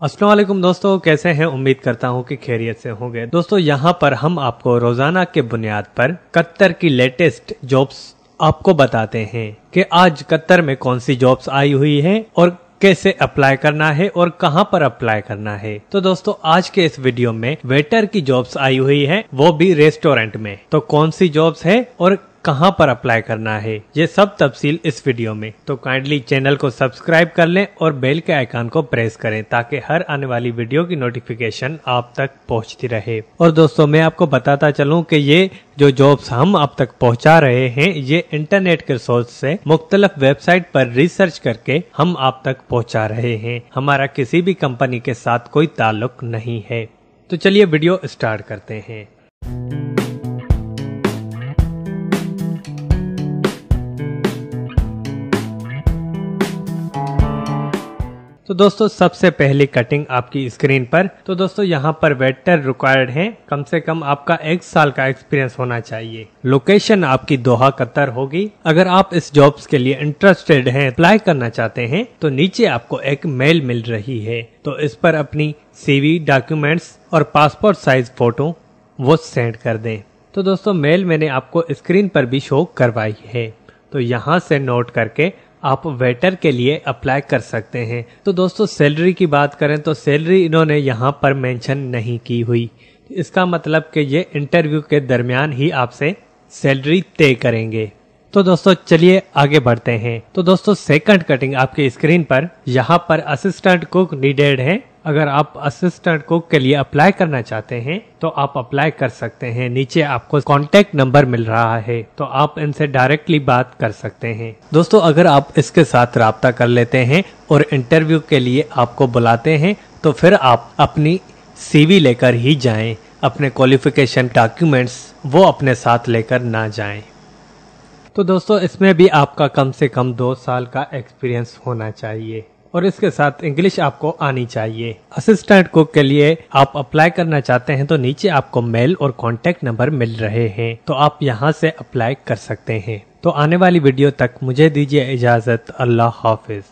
वालेकुम दोस्तों, कैसे हैं? उम्मीद करता हूँ कि खैरियत से होंगे। दोस्तों, यहाँ पर हम आपको रोज़ाना के बुनियाद पर कत्तर की लेटेस्ट जॉब्स आपको बताते हैं कि आज कत्तर में कौन सी जॉब्स आई हुई है और कैसे अप्लाई करना है और कहाँ पर अप्लाई करना है। तो दोस्तों, आज के इस वीडियो में वेटर की जॉब्स आई हुई है, वो भी रेस्टोरेंट में। तो कौन सी जॉब्स है और कहाँ पर अप्लाई करना है, ये सब तफसील इस वीडियो में। तो काइंडली चैनल को सब्सक्राइब कर लें और बेल के आइकन को प्रेस करें ताकि हर आने वाली वीडियो की नोटिफिकेशन आप तक पहुँचती रहे। और दोस्तों, मैं आपको बताता चलूँ कि ये जो जॉब्स हम आप तक पहुँचा रहे हैं, ये इंटरनेट के सोर्स से मुख्तलिफ़ वेबसाइट पर रिसर्च करके हम आप तक पहुँचा रहे हैं। हमारा किसी भी कंपनी के साथ कोई ताल्लुक नहीं है। तो चलिए वीडियो स्टार्ट करते हैं। तो दोस्तों, सबसे पहली कटिंग आपकी स्क्रीन पर। तो दोस्तों, यहाँ पर वेटर रिक्वायर्ड है। कम से कम आपका एक साल का एक्सपीरियंस होना चाहिए। लोकेशन आपकी दोहा कतर होगी। अगर आप इस जॉब्स के लिए इंटरेस्टेड हैं अप्लाई करना चाहते हैं तो नीचे आपको एक मेल मिल रही है। तो इस पर अपनी सीवी डॉक्यूमेंट्स और पासपोर्ट साइज़ फ़ोटो वो सेंड कर दें। तो दोस्तों मेल मैंने आपको स्क्रीन पर भी शो करवाई है। तो यहाँ से नोट करके आप वेटर के लिए अप्लाई कर सकते हैं। तो दोस्तों सैलरी की बात करें तो सैलरी इन्होंने यहाँ पर मेंशन नहीं की हुई। इसका मतलब कि ये इंटरव्यू के दरमियान ही आपसे सैलरी तय करेंगे। तो दोस्तों, चलिए आगे बढ़ते हैं। तो दोस्तों सेकंड कटिंग आपके स्क्रीन पर। यहाँ पर असिस्टेंट कुक नीडेड है। अगर आप असिस्टेंट कुक के लिए अप्लाई करना चाहते हैं तो आप अप्लाई कर सकते हैं। नीचे आपको कॉन्टेक्ट नंबर मिल रहा है तो आप इनसे डायरेक्टली बात कर सकते हैं। दोस्तों, अगर आप इसके साथ रबता कर लेते हैं और इंटरव्यू के लिए आपको बुलाते हैं तो फिर आप अपनी सीवी लेकर ही जाएँ। अपने क्वालिफिकेशन डॉक्यूमेंट्स वो अपने साथ लेकर ना जाएँ। तो दोस्तों, इसमें भी आपका कम से कम दो साल का एक्सपीरियंस होना चाहिए। और इसके साथ इंग्लिश आपको आनी चाहिए। असिस्टेंट कुक के लिए आप अप्लाई करना चाहते हैं तो नीचे आपको मेल और कॉन्टेक्ट नंबर मिल रहे हैं। तो आप यहाँ से अप्लाई कर सकते हैं। तो आने वाली वीडियो तक मुझे दीजिए इजाज़त। अल्लाह हाफिज।